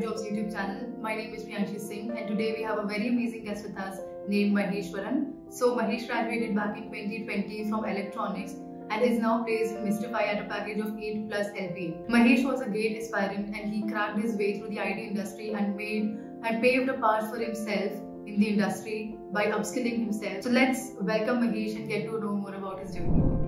Jobs YouTube channel. My name is Priyanshi Singh and today we have a very amazing guest with us named Maheswaran. So Mahesh graduated back in 2020 from electronics and is now placed in Mystifly at a package of 8 plus LP. Mahesh was a GATE aspirant and he cracked his way through the IT industry and made and paved a path for himself in the industry by upskilling himself. So let's welcome Mahesh and get to know more about his journey.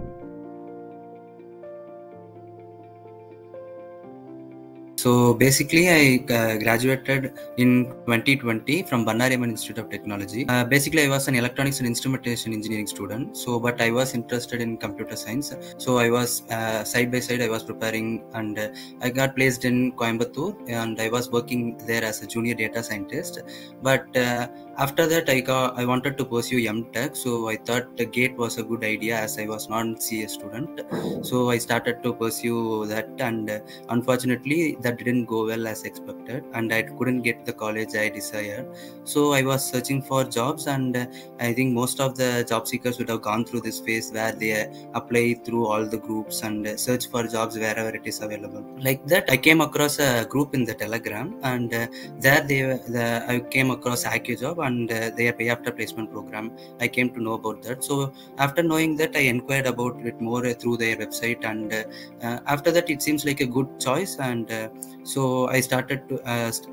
So basically, I uh, graduated in 2020 from Bannari Amman Institute of Technology. Uh, basically, I was an electronics and instrumentation engineering student. So, but I was interested in computer science. So I was uh, side by side. I was preparing, and uh, I got placed in Coimbatore, and I was working there as a junior data scientist. But uh, after that, I got I wanted to pursue MTech. So I thought the GATE was a good idea as I was non-CS student. So I started to pursue that, and uh, unfortunately that didn't go well as expected and i couldn't get the college i desired so i was searching for jobs and uh, i think most of the job seekers would have gone through this phase where they apply through all the groups and uh, search for jobs wherever it is available like that i came across a group in the telegram and there they the, i came across AccioJob and uh, their pay after placement program. I came to know about that. So after knowing that i inquired about it more uh, through their website and uh, uh, after that it seems like a good choice and uh, so i started to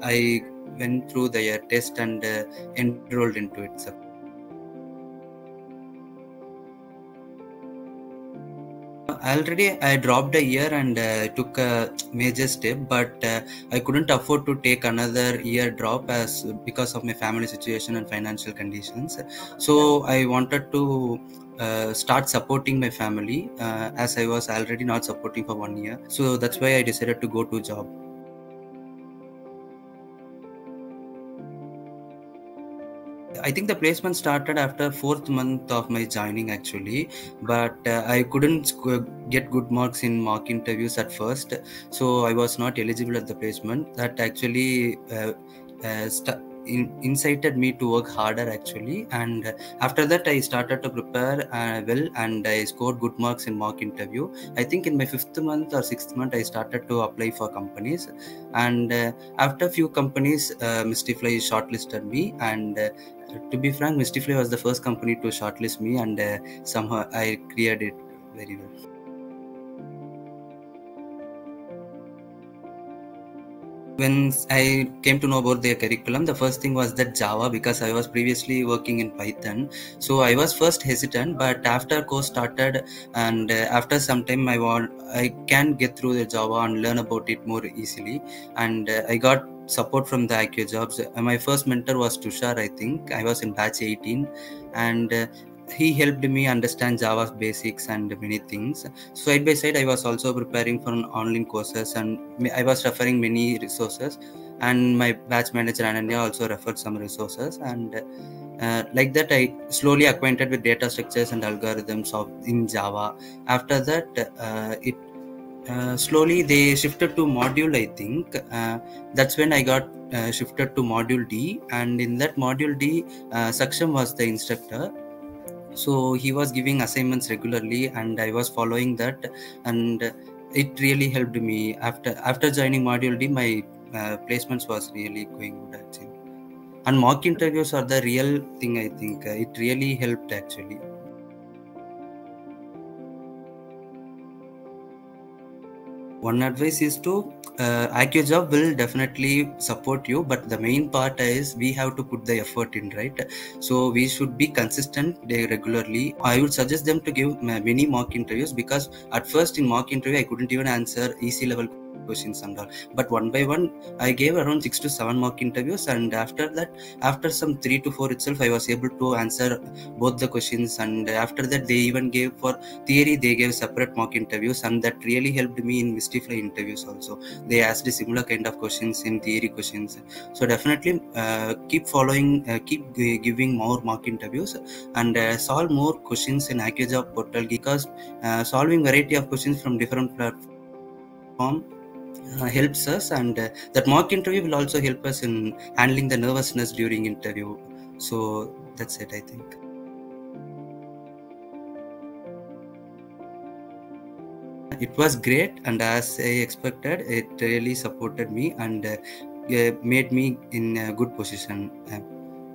i went through the uh, test and uh, enrolled into it so already i dropped a year and uh, took a major step but uh, i couldn't afford to take another year drop as because of my family situation and financial conditions. So i wanted to uh, start supporting my family uh, as i was already not supporting for one year. So that's why i decided to go to job I think the placement started after fourth month of my joining actually, but uh, I couldn't get good marks in mock interviews at first, so I was not eligible at the placement. That actually uh, uh, st- in- incited me to work harder actually, and after that I started to prepare uh, well, and I scored good marks in mock interview. I think in my fifth month or sixth month I started to apply for companies, and uh, after a few companies, uh, Mystifly shortlisted me. And to be frank Mystifly was the first company to shortlist me. And uh, somehow i cleared it very well when i came to know about their curriculum the first thing was that java because i was previously working in python so i was first hesitant but after course started and uh, after some time i want i can get through the java and learn about it more easily and uh, i got support from the AccioJobs. Uh, my first mentor was Tushar, I think. I was in batch 18, and he helped me understand Java's basics and many things. Side by side, I was also preparing for online courses, and I was referring many resources. And my batch manager Ananya also referred some resources, and uh, like that, I slowly acquainted with data structures and algorithms of in Java. After that, uh, it uh, slowly they shifted to module i think uh, that's when i got uh, shifted to module d and in that module d uh, saksham was the instructor so he was giving assignments regularly and i was following that and it really helped me. After after joining module d my uh, placements was really going good think. And mock interviews are the real thing i think. It really helped actually one advice is to uh, AccioJob will definitely support you but the main part is we have to put the effort in right? So we should be consistent regularly. I would suggest them to give many mock interviews because at first in mock interview i couldn't even answer easy level questions and all. But one by one i gave around six to seven mock interviews. And after that after some three to four itself i was able to answer both the questions. And after that they even gave for theory they gave separate mock interviews. And that really helped me in Mystifly interviews also. They asked a similar kind of questions in theory questions. So definitely uh, keep following uh, keep giving more mock interviews. And uh, solve more questions in AccioJob portal because solving variety of questions from different platforms uh, helps us and uh, that mock interview will also help us in handling the nervousness during interview. So that's it i think. It was great and as i expected it really supported me and uh, uh, made me in a good position. Uh,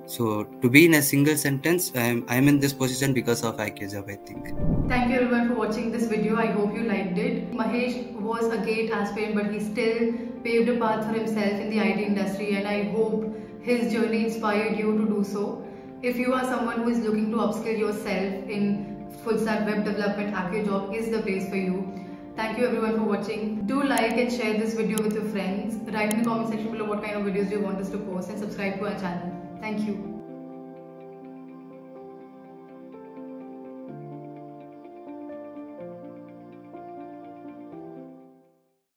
so to be in a single sentence i'm, I'm in this position because of AccioJob, i think. Thank you everyone watching this video i hope you liked it mahesh was a gate aspirant but he still paved a path for himself in the IT industry and i hope his journey inspired you to do so if you are someone who is looking to upskill yourself in full stack web development job is the place for you Thank you everyone for watching. Do like and share this video with your friends. Write in the comment section below what kind of videos you want us to post and subscribe to our channel. Thank you.